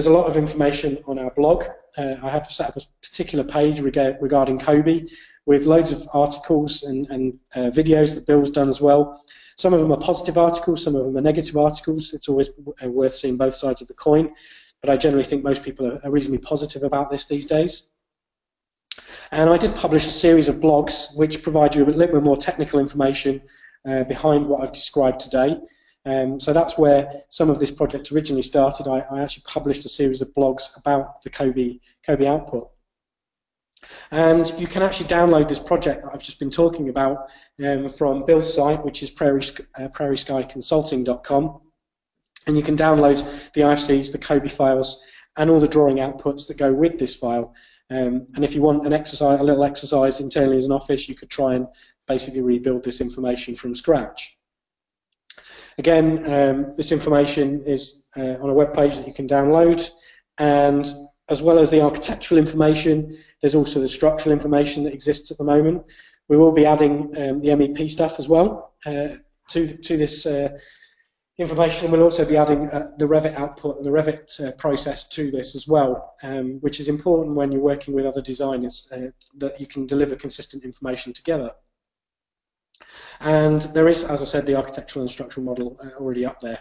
There's a lot of information on our blog. Uh, I have set up a particular page reg regarding COBie with loads of articles and, and uh, videos that Bill's done as well. Some of them are positive articles, some of them are negative articles. It's always uh, worth seeing both sides of the coin, but I generally think most people are, are reasonably positive about this these days. And I did publish a series of blogs which provide you a little bit more technical information uh, behind what I've described today. Um, so that's where some of this project originally started. I, I, actually published a series of blogs about the COBie, COBie output. And you can actually download this project that I've just been talking about um, from Bill's site, which is prairie, uh, prairieskyconsulting.com. And you can download the IFCs, the COBie files, and all the drawing outputs that go with this file. Um, and if you want an exercise, a little exercise internally as an office, you could try and basically rebuild this information from scratch. Again, um, this information is uh, on a web page that you can download, and as well as the architectural information, there's also the structural information that exists at the moment. We will be adding um, the MEP stuff as well uh, to, to this uh, information. We'll also be adding uh, the Revit output and the Revit uh, process to this as well, um, which is important when you're working with other designers uh, that you can deliver consistent information together. And there is, as I said, the architectural and structural model uh, already up there.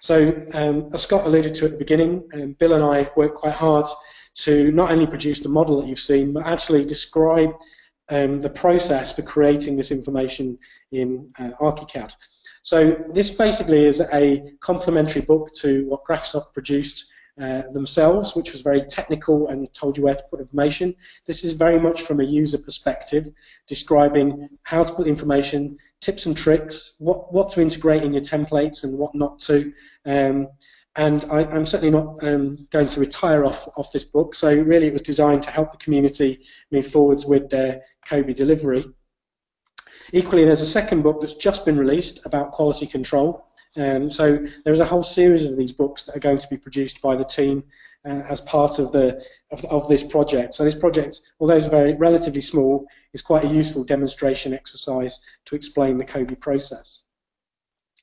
So um, as Scott alluded to at the beginning, um, Bill and I worked quite hard to not only produce the model that you've seen, but actually describe um, the process for creating this information in uh, ArchiCAD. So this basically is a complementary book to what Graphisoft produced uh, themselves, which was very technical and told you where to put information. This is very much from a user perspective, describing how to put information, tips and tricks, what, what to integrate in your templates and what not to. Um, and I, am certainly not um, going to retire off, off this book, so really it was designed to help the community move forwards with their COBie delivery. Equally, there's a second book that's just been released about quality control. Um, so there's a whole series of these books that are going to be produced by the team uh, as part of the of, of, this project. So this project, although it's very relatively small, is quite a useful demonstration exercise to explain the COBie process.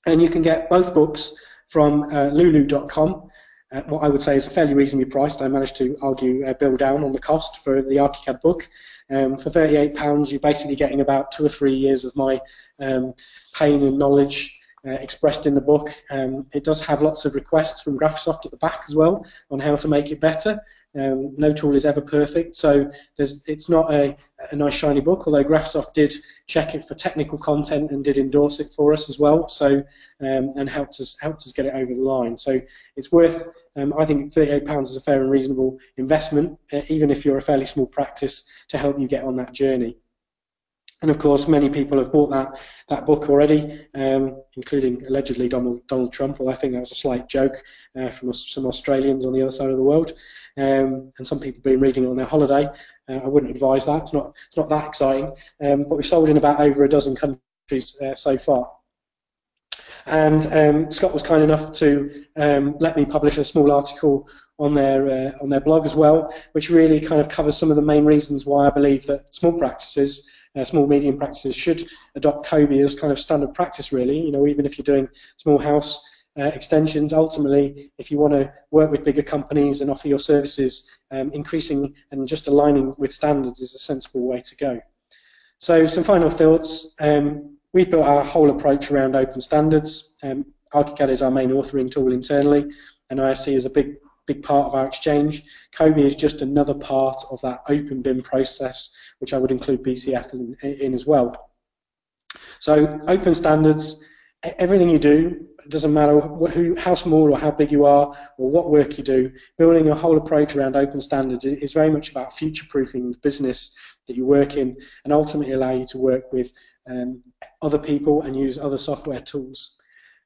And you can get both books from uh, lulu.com. Uh, what I would say is a fairly reasonably priced. I managed to argue uh, bill down on the cost for the ArchiCAD book. Um, for £38, you're basically getting about two or three years of my um, pain and knowledge uh, expressed in the book. Um, it does have lots of requests from Graphisoft at the back as well on how to make it better. Um, no tool is ever perfect, so it's not a, a, nice shiny book. Although Graphisoft did check it for technical content and did endorse it for us as well, so um, and helped us helped us get it over the line. So it's worth. Um, I think £38 is a fair and reasonable investment, uh, even if you're a fairly small practice, to help you get on that journey. And of course, many people have bought that, that book already, um, including allegedly Donald, Donald Trump, Well, I think that was a slight joke uh, from some Australians on the other side of the world. Um, and some people have been reading it on their holiday. Uh, I wouldn't advise that. It's not, it's not that exciting. Um, but we've sold in about over a dozen countries uh, so far. And um, Scott was kind enough to um, let me publish a small article on their uh, on their blog as well, which really kind of covers some of the main reasons why I believe that small practices uh, small medium practices should adopt COBie as kind of standard practice really. You know even if you're doing small house uh, extensions ultimately if you want to work with bigger companies and offer your services um, increasing and just aligning with standards is a sensible way to go. So some final thoughts. Um, we've built our whole approach around open standards um, ArchiCAD is our main authoring tool internally and IFC is a big big part of our exchange. COBie is just another part of that open BIM process, which I would include BCF in, in as well. So open standards, everything you do, it doesn't matter who, how small or how big you are or what work you do, building a whole approach around open standards is very much about future-proofing the business that you work in and ultimately allow you to work with um, other people and use other software tools.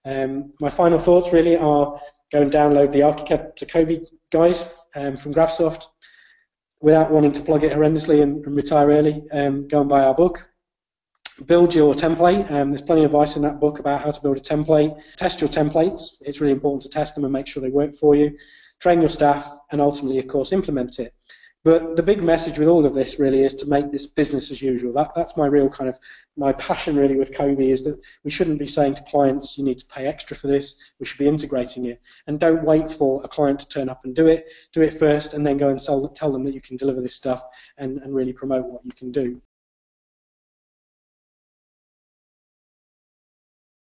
Um, my final thoughts really are go and download the ArchiCAD to COBie guide um, from Graphisoft without wanting to plug it horrendously and, and retire early. Um, go and buy our book. Build your template. Um, there's plenty of advice in that book about how to build a template. Test your templates. It's really important to test them and make sure they work for you. Train your staff and ultimately, of course, implement it. But the big message with all of this really is to make this business as usual. That, that's my real kind of my passion really with COBie is that we shouldn't be saying to clients you need to pay extra for this. We should be integrating it, and don't wait for a client to turn up and do it. Do it first, and then go and sell, tell them that you can deliver this stuff and, and really promote what you can do.